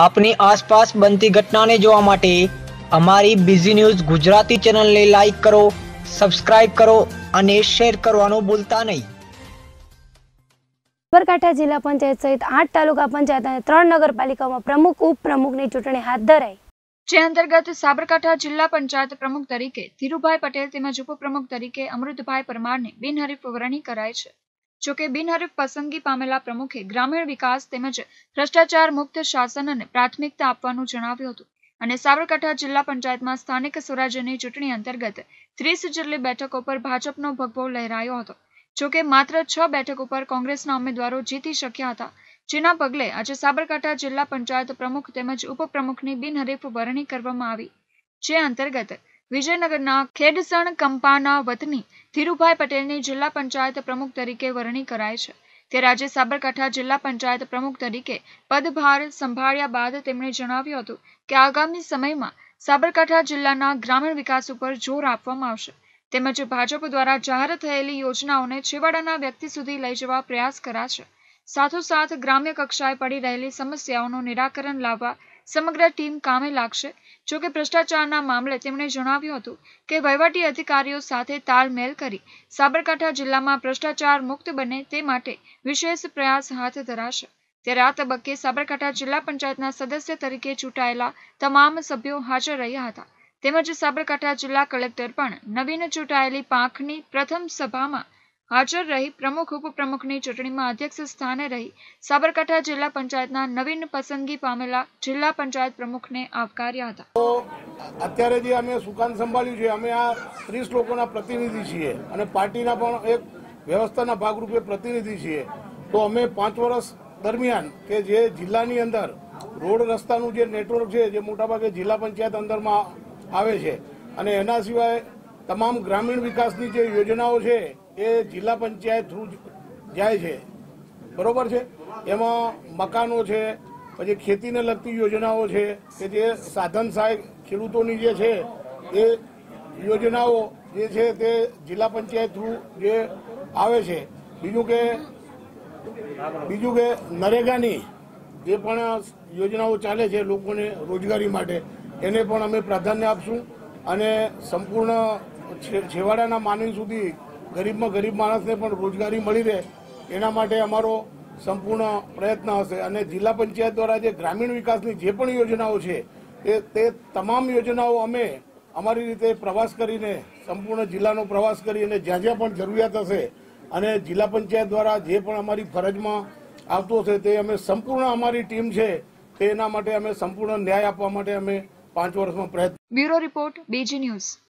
આપની આસપાસ બનતી ઘટનાને જોવા માટે અમારી બીઝી ન્યૂઝ ગુજરાતી ચેનલને લાઈક કરો સબસ્ક્રાઇબ કરો અને શેર કરવાનું ભૂલતા નહીં. સાબરકાંઠા જિલ્લા પંચાયત સહિત આઠ તાલુકા પંચાયત અને ત્રણ નગરપાલિકાઓમાં પ્રમુખ ઉપપ્રમુખની ચૂંટણી હાથ ધરાઈ. જે અંતર્ગત સાબરકાંઠા જિલ્લા પંચાયત પ્રમુખ તરીકે ધીરુભાઈ પટેલ તેમજ ઉપપ્રમુખ તરીકે અમૃતભાઈ પરમારને બિનહરીફ વરણી કરાય છે. જોકે બિનહરીફ પસંદગી પામેલા પ્રમુખે ગ્રામીણ વિકાસ તેમજ ભ્રષ્ટાચાર મુક્ત શાસનને પ્રાથમિકતા આપવાનું જણાવ્યું હતું. અને સાબરકાંઠા જિલ્લા પંચાયતમાં સ્થાનિક સ્વરાજ્યની ચૂંટણી અંતર્ગત ત્રીસ જેટલી બેઠકો પર ભાજપનો ભગવો લહેરાયો હતો. જોકે માત્ર છ બેઠક ઉપર કોંગ્રેસના ઉમેદવારો જીતી શક્યા હતા. જેના પગલે આજે સાબરકાંઠા જિલ્લા પંચાયત પ્રમુખ તેમજ ઉપપ્રમુખની બિનહરીફ વરણી કરવામાં આવી. જે અંતર્ગત વિજયનગરના ખેડસણ કંપાના વતની ધીરુભાઈ પટેલની જિલ્લા પંચાયત પ્રમુખ તરીકે વરણી કરાય છે. ત્યારે આજે સાબરકાંઠા જિલ્લા પંચાયત પ્રમુખ તરીકે પદભાર સંભાળ્યા બાદ તેમણે જણાવ્યું હતું કે આગામી સમયમાં સાબરકાંઠા જિલ્લાના ગ્રામીણ વિકાસ ઉપર જોર આપવામાં આવશે. તેમજ ભાજપ દ્વારા જાહેર થયેલી યોજનાઓને છેવાડાના વ્યક્તિ સુધી લઈ જવા પ્રયાસ કરાશે. સાથોસાથ ગ્રામ્ય કક્ષાએ પડી રહેલી સમસ્યાઓનું નિરાકરણ લાવવા સમગ્ર ટીમ કામે લાગશે. જો કે ભ્રષ્ટાચારના મામલે તેમણે જણાવ્યું હતું કે વહીવટી અધિકારીઓ સાથે તાલમેલ કરી સાબરકાંઠા જિલ્લામાં ભ્રષ્ટાચાર મુક્ત બને તે માટે વિશેષ પ્રયાસ હાથ ધરાશે. ત્યારે આ તબક્કે સાબરકાંઠા જિલ્લા પંચાયતના સદસ્ય તરીકે ચૂંટાયેલા તમામ સભ્યો હાજર રહ્યા હતા. તેમજ સાબરકાંઠા જિલ્લા કલેક્ટર પણ નવીન ચૂંટાયેલી પાંખની પ્રથમ સભામાં હાજર રહી પ્રમુખ, ઉપપ્રમુખની ચૂંટણીમાં અધ્યક્ષ સ્થાને રહી. સાબરકાંઠા જિલ્લા પંચાયતના નવીન પસંદગી પામેલા જિલ્લા પંચાયત પ્રમુખને આવકાર્યા હતા. અત્યારે જે અમે સુકાન સંભાળ્યું છે, અમે આ ત્રીસ લોકોના પ્રતિનિધિ છીએ અને પાર્ટીના પણ એક વ્યવસ્થાના ભાગરૂપે પ્રતિનિધિ છીએ. તો અમે પાંચ વર્ષ દરમિયાન કે જે જિલ્લાની અંદર રોડ રસ્તાનું જે નેટવર્ક છે, જે મોટાભાગે જિલ્લા પંચાયત અંદરમાં આવે છે અને એના સિવાય તમામ ગ્રામીણ વિકાસની જે યોજનાઓ છે, એ જિલ્લા પંચાયત થ્રુ જાય છે. બરોબર છે? એમાં મકાનો છે, પછી ખેતીને લગતી યોજનાઓ છે, કે જે સાધન સહાય ખેડૂતોની જે છે, એ યોજનાઓ જે છે, તે જિલ્લા પંચાયત થ્રુ જે આવે છે. બીજું કે બીજું કે નરેગાની જે પણ યોજનાઓ ચાલે છે લોકોને રોજગારી માટે. એને પણ અમે પ્રાધાન્ય આપશું અને સંપૂર્ણ છેવાડાના માનવી સુધી ગરીબમાં ગરીબ માણસને પણ રોજગારી મળી રહે, એના માટે અમારો સંપૂર્ણ પ્રયત્ન હશે. અને જિલ્લા પંચાયત દ્વારા જે ગ્રામીણ વિકાસની જે પણ યોજનાઓ છે તે તે તમામ યોજનાઓ અમે અમારી રીતે પ્રવાસ કરીને, સંપૂર્ણ જિલ્લાનો પ્રવાસ કરી અને જ્યાં જ્યાં પણ જરૂરિયાત હશે અને જિલ્લા પંચાયત દ્વારા જે પણ અમારી ફરજમાં આવતો હશે, તે અમે સંપૂર્ણ અમારી ટીમ છે તેના માટે અમે સંપૂર્ણ ન્યાય આપવા માટે અમે પાંચ વર્ષમાં પ્રયત્ન બ્યુરો રિપોર્ટ, બીજી ન્યૂઝ.